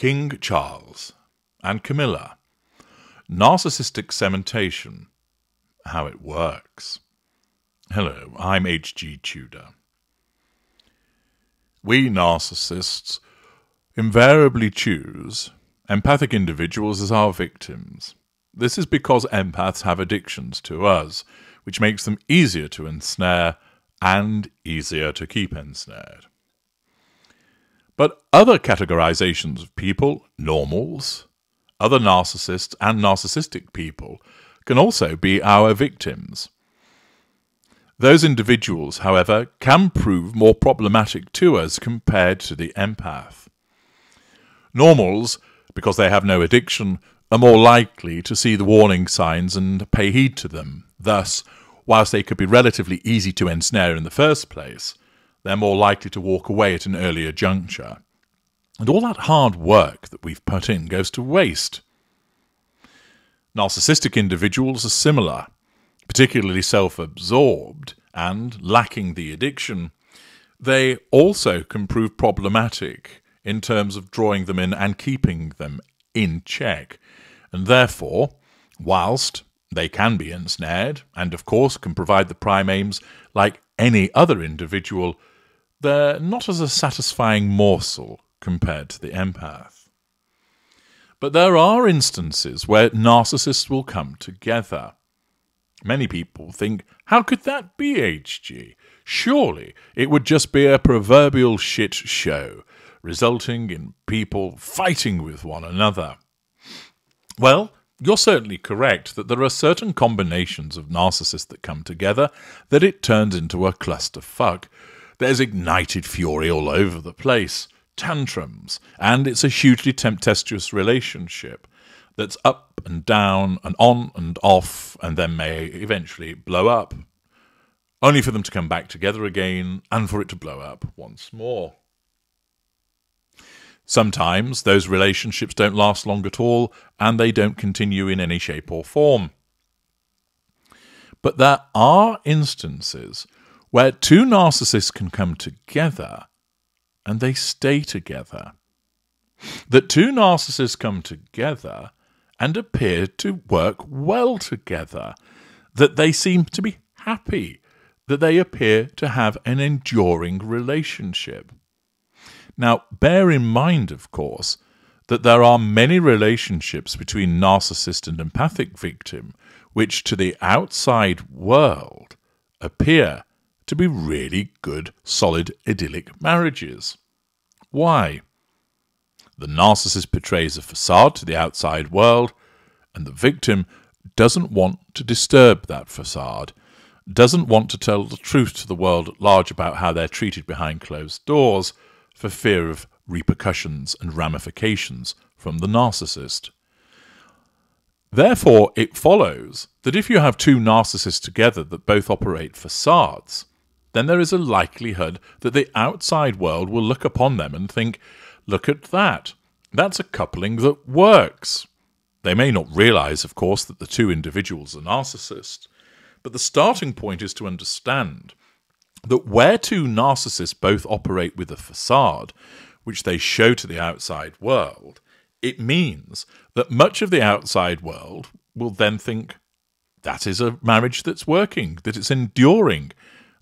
King Charles and Camilla. Narcissistic cementation. How it works. Hello, I'm H.G. Tudor. We narcissists invariably choose empathic individuals as our victims. This is because empaths have addictions to us, which makes them easier to ensnare and easier to keep ensnared. But other categorizations of people, normals, other narcissists, and narcissistic people can also be our victims. Those individuals, however, can prove more problematic to us compared to the empath. Normals, because they have no addiction, are more likely to see the warning signs and pay heed to them. Thus, whilst they could be relatively easy to ensnare in the first place, they're more likely to walk away at an earlier juncture. And all that hard work that we've put in goes to waste. Narcissistic individuals are similar, particularly self absorbed and lacking the addiction. They also can prove problematic in terms of drawing them in and keeping them in check. And therefore, whilst they can be ensnared, and of course can provide the prime aims like any other individual, they're not as a satisfying morsel compared to the empath. But there are instances where narcissists will come together. Many people think, how could that be, HG? Surely it would just be a proverbial shit show, resulting in people fighting with one another. Well, you're certainly correct that there are certain combinations of narcissists that come together that it turns into a clusterfuck, there's ignited fury all over the place, tantrums, and it's a hugely tempestuous relationship that's up and down and on and off and then may eventually blow up, only for them to come back together again and for it to blow up once more. Sometimes those relationships don't last long at all and they don't continue in any shape or form. But there are instances where two narcissists can come together and they stay together. That two narcissists come together and appear to work well together, that they seem to be happy, that they appear to have an enduring relationship. Now, bear in mind, of course, that there are many relationships between narcissist and empathic victim which to the outside world appear to be really good, solid, idyllic marriages. Why? The narcissist portrays a facade to the outside world, and the victim doesn't want to disturb that facade, doesn't want to tell the truth to the world at large about how they're treated behind closed doors for fear of repercussions and ramifications from the narcissist. Therefore, it follows that if you have two narcissists together that both operate facades, then there is a likelihood that the outside world will look upon them and think, look at that. That's a coupling that works. They may not realize, of course, that the two individuals are narcissists, but the starting point is to understand that where two narcissists both operate with a facade, which they show to the outside world, it means that much of the outside world will then think that is a marriage that's working, that it's enduring,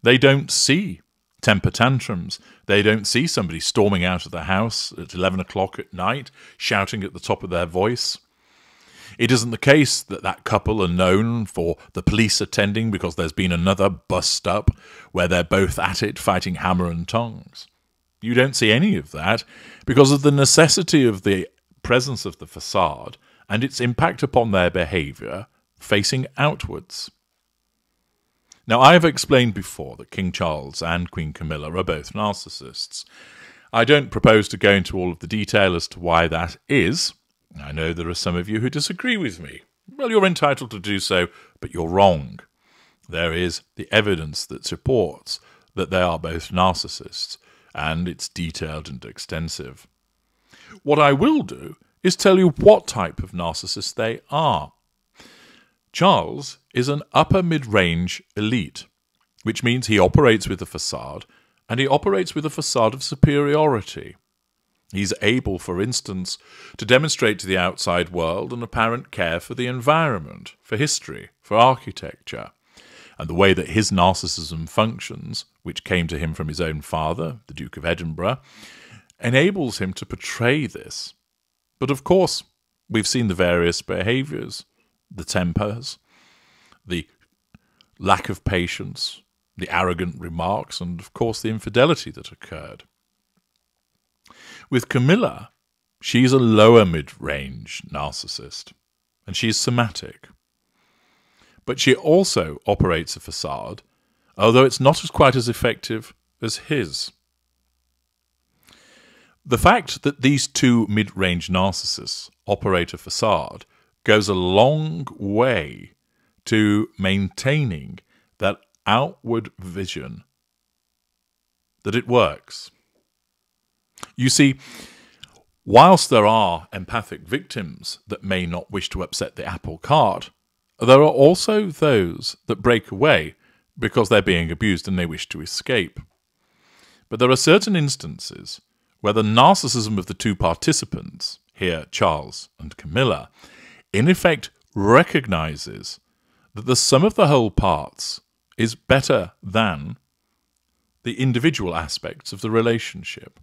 they don't see temper tantrums. They don't see somebody storming out of the house at 11 o'clock at night, shouting at the top of their voice. It isn't the case that that couple are known for the police attending because there's been another bust up where they're both at it fighting hammer and tongs. You don't see any of that because of the necessity of the presence of the facade and its impact upon their behaviour facing outwards. Now, I have explained before that King Charles and Queen Camilla are both narcissists. I don't propose to go into all of the detail as to why that is. I know there are some of you who disagree with me. Well, you're entitled to do so, but you're wrong. There is the evidence that supports that they are both narcissists, and it's detailed and extensive. What I will do is tell you what type of narcissist they are. Charles is an upper mid range elite, which means he operates with a facade, and he operates with a facade of superiority. He's able, for instance, to demonstrate to the outside world an apparent care for the environment, for history, for architecture. And the way that his narcissism functions, which came to him from his own father, the Duke of Edinburgh, enables him to portray this. But of course, we've seen the various behaviors, the tempers, the lack of patience, the arrogant remarks, and of course the infidelity that occurred. With Camilla, she's a lower mid range narcissist, and she's somatic. But she also operates a facade, although it's not as quite as effective as his. The fact that these two mid range narcissists operate a facade goes a long way to maintaining that outward vision that it works. You see, whilst there are empathic victims that may not wish to upset the apple cart, there are also those that break away because they're being abused and they wish to escape. But there are certain instances where the narcissism of the two participants, here Charles and Camilla, in effect recognizes that the sum of the whole parts is better than the individual aspects of the relationship.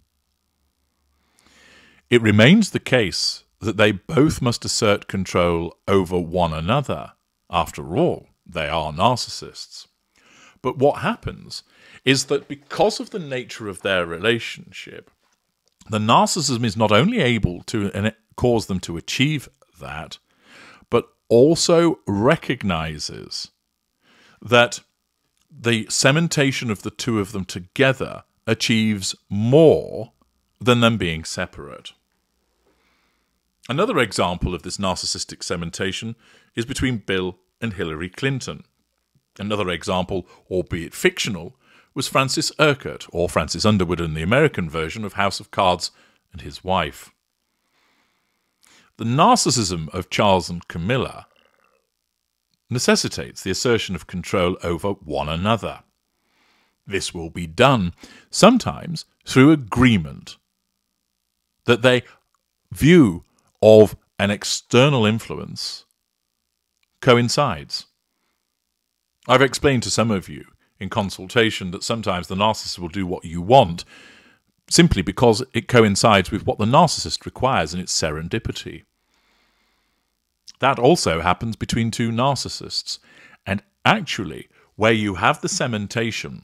It remains the case that they both must assert control over one another. After all, they are narcissists. But what happens is that because of the nature of their relationship, the narcissism is not only able to cause them to achieve that, also recognizes that the cementation of the two of them together achieves more than them being separate. Another example of this narcissistic cementation is between Bill and Hillary Clinton. Another example, albeit fictional, was Francis Urquhart, or Francis Underwood in the American version of House of Cards, and his wife. The narcissism of Charles and Camilla necessitates the assertion of control over one another. This will be done sometimes through agreement that they view of an external influence coincides. I've explained to some of you in consultation that sometimes the narcissist will do what you want simply because it coincides with what the narcissist requires in its serendipity. That also happens between two narcissists. And actually, where you have the cementation,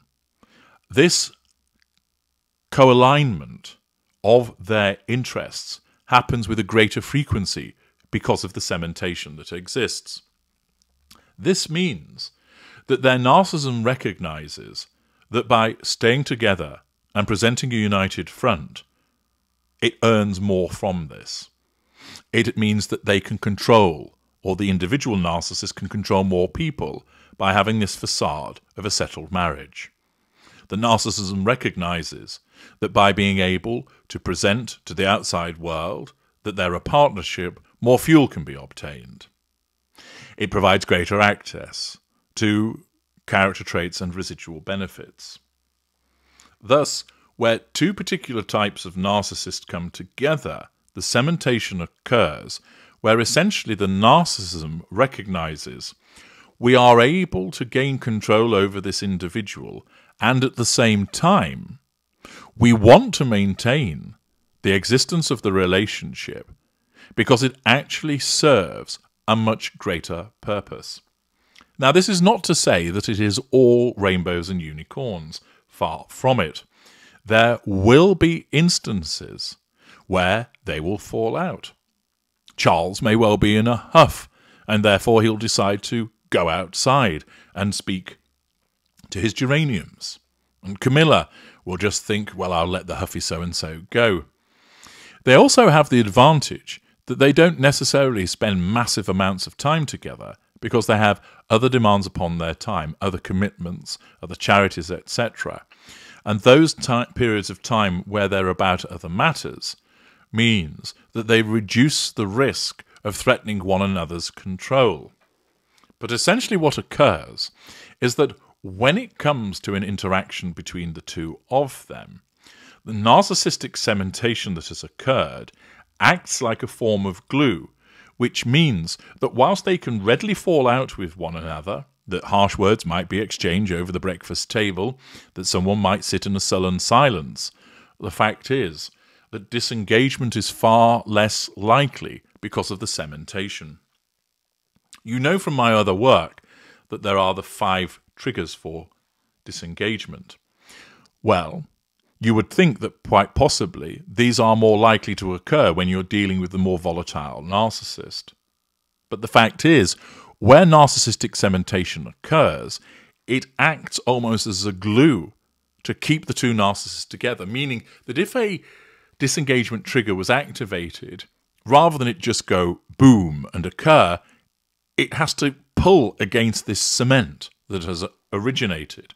this co-alignment of their interests happens with a greater frequency because of the cementation that exists. This means that their narcissism recognizes that by staying together and presenting a united front, it earns more from this. It means that they can control, or the individual narcissist can control more people by having this facade of a settled marriage. The narcissism recognizes that by being able to present to the outside world that they're a partnership, more fuel can be obtained. It provides greater access to character traits and residual benefits. Thus, where two particular types of narcissist come together, the cementation occurs where essentially the narcissism recognizes we are able to gain control over this individual and at the same time we want to maintain the existence of the relationship because it actually serves a much greater purpose. Now, this is not to say that it is all rainbows and unicorns, far from it. There will be instances where they will fall out. Charles may well be in a huff, and therefore he'll decide to go outside and speak to his geraniums. And Camilla will just think, well, I'll let the huffy so and so go. They also have the advantage that they don't necessarily spend massive amounts of time together because they have other demands upon their time, other commitments, other charities, etc. And those periods of time where they're about other matters means that they reduce the risk of threatening one another's control. But essentially, what occurs is that when it comes to an interaction between the two of them, the narcissistic cementation that has occurred acts like a form of glue, which means that whilst they can readily fall out with one another, that harsh words might be exchanged over the breakfast table, that someone might sit in a sullen silence, the fact is that disengagement is far less likely because of the cementation. You know from my other work that there are the five triggers for disengagement. Well, you would think that quite possibly these are more likely to occur when you're dealing with the more volatile narcissist. But the fact is, where narcissistic cementation occurs, it acts almost as a glue to keep the two narcissists together, meaning that if a disengagement trigger was activated, rather than it just go boom and occur, it has to pull against this cement that has originated.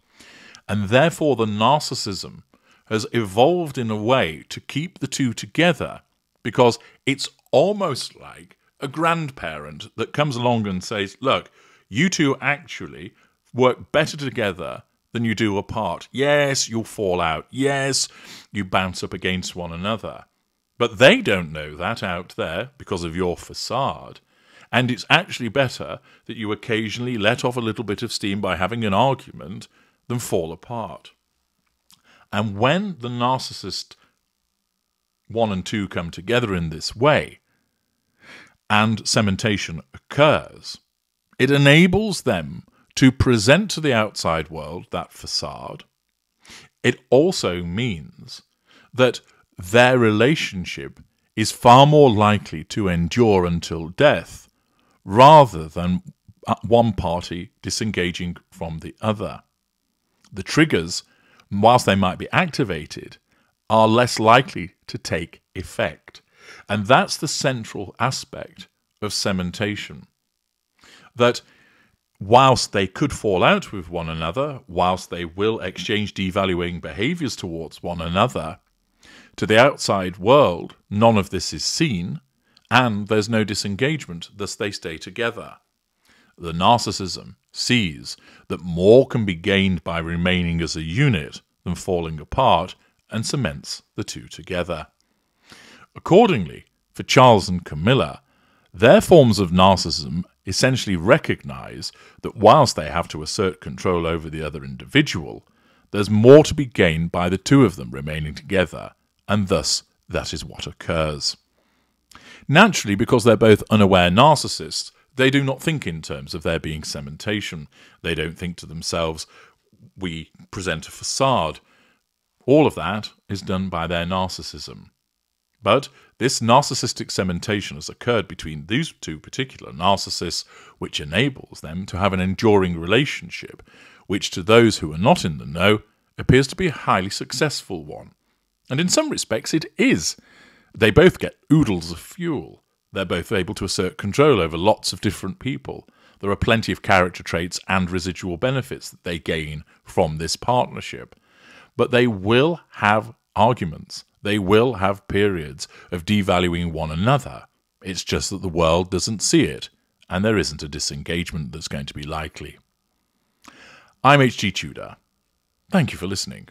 And therefore, the narcissism has evolved in a way to keep the two together because it's almost like a grandparent that comes along and says, Look, you two actually work better together than you do apart. Yes, you'll fall out. Yes, you bounce up against one another. But they don't know that out there because of your facade. And it's actually better that you occasionally let off a little bit of steam by having an argument than fall apart. And when the narcissist one and two come together in this way, and cementation occurs, it enables them to present to the outside world that facade. It also means that their relationship is far more likely to endure until death rather than uh, one party disengaging from the other. The triggers, whilst they might be activated, are less likely to take effect. And that's the central aspect of cementation. That whilst they could fall out with one another, whilst they will exchange devaluing behaviors towards one another, to the outside world, none of this is seen, and there's no disengagement, thus they stay together. The narcissism sees that more can be gained by remaining as a unit than falling apart and cements the two together. Accordingly, for Charles and Camilla, their forms of narcissism essentially recognize that whilst they have to assert control over the other individual, there's more to be gained by the two of them remaining together, and thus that is what occurs. Naturally, because they're both unaware narcissists, they do not think in terms of there being cementation. They don't think to themselves, we present a facade. All of that is done by their narcissism. But this narcissistic cementation has occurred between these two particular narcissists, which enables them to have an enduring relationship, which to those who are not in the know appears to be a highly successful one. And in some respects, it is. They both get oodles of fuel. They're both able to assert control over lots of different people. There are plenty of character traits and residual benefits that they gain from this partnership. But they will have arguments they will have periods of devaluing one another. It's just that the world doesn't see it, and there isn't a disengagement that's going to be likely. I'm H.G. Tudor. Thank you for listening.